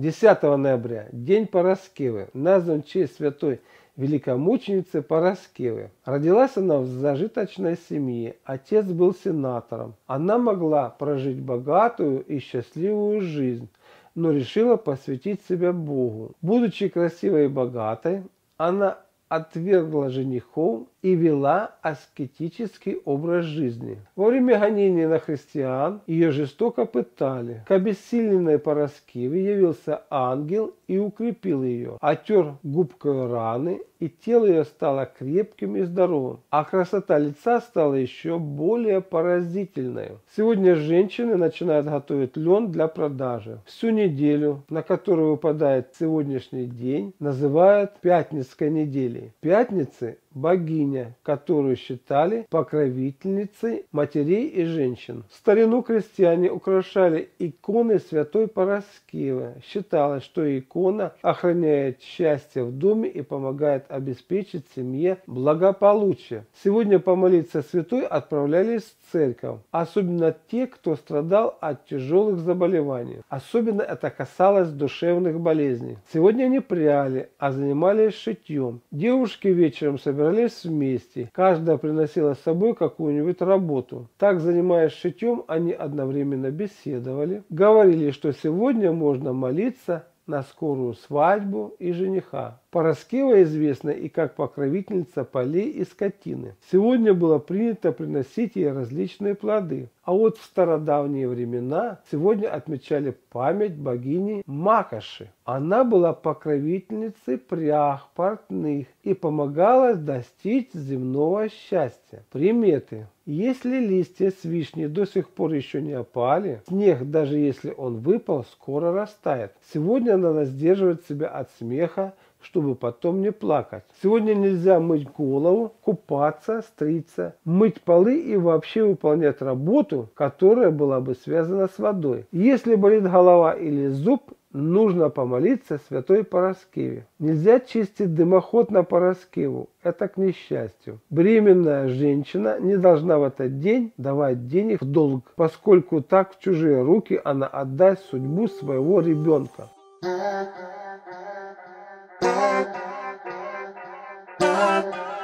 10 ноября, день Пороскевы, назван в честь святой великомученицы Пороскевы. Родилась она в зажиточной семье. Отец был сенатором. Она могла прожить богатую и счастливую жизнь, но решила посвятить себя Богу. Будучи красивой и богатой, она отвергла женихов и вела аскетический образ жизни. Во время гонений на христиан ее жестоко пытали. К обессиленной Пороскеве явился ангел и укрепил ее, отер губкой раны, и тело ее стало крепким и здоровым, а красота лица стала еще более поразительной. Сегодня женщины начинают готовить лен для продажи. Всю неделю, на которую выпадает сегодняшний день, называют Пятницкой неделей. Пятницы богиня, которую считали покровительницей матерей и женщин. В старину крестьяне украшали иконы святой Параскевы. Считалось, что икона охраняет счастье в доме и помогает обеспечить семье благополучие. Сегодня помолиться святой отправлялись в церковь, особенно те, кто страдал от тяжелых заболеваний. Особенно это касалось душевных болезней. Сегодня не пряли, а занимались шитьем. Девушки вечером собирались собирались вместе. Каждая приносила с собой какую-нибудь работу. Так, занимаясь шитьем, они одновременно беседовали, говорили, что сегодня можно молиться на скорую свадьбу и жениха. Пороскева известна и как покровительница полей и скотины. Сегодня было принято приносить ей различные плоды. А вот в стародавние времена сегодня отмечали память богини Макоши. Она была покровительницей прях, портных и помогала достичь земного счастья. Приметы. Если листья с вишни до сих пор еще не опали, снег, даже если он выпал, скоро растает. Сегодня надо сдерживать себя от смеха, чтобы потом не плакать. Сегодня нельзя мыть голову, купаться, стриться, мыть полы и вообще выполнять работу, которая была бы связана с водой. Если болит голова или зуб, нужно помолиться святой Пороскеве. Нельзя чистить дымоход на Пороскеву, это к несчастью. Беременная женщина не должна в этот день давать денег в долг, поскольку так в чужие руки она отдаст судьбу своего ребенка. Thank you.